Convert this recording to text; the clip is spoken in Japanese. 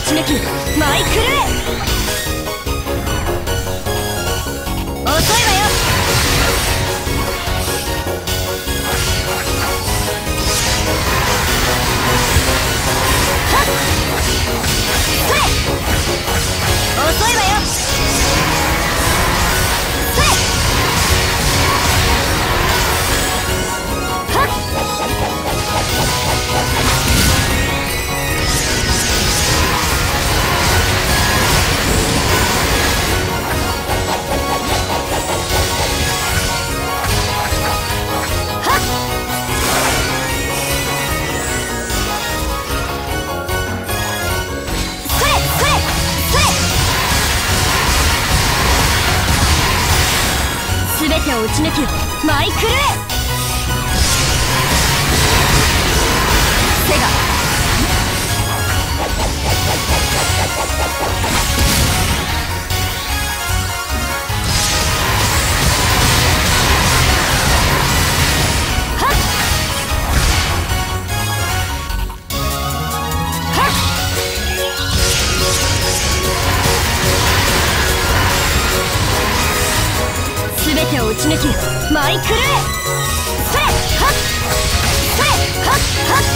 ち抜きマイクルー全てを打ち抜きマイクル全てを打ち抜きマイクルエそれはっそれはっはっ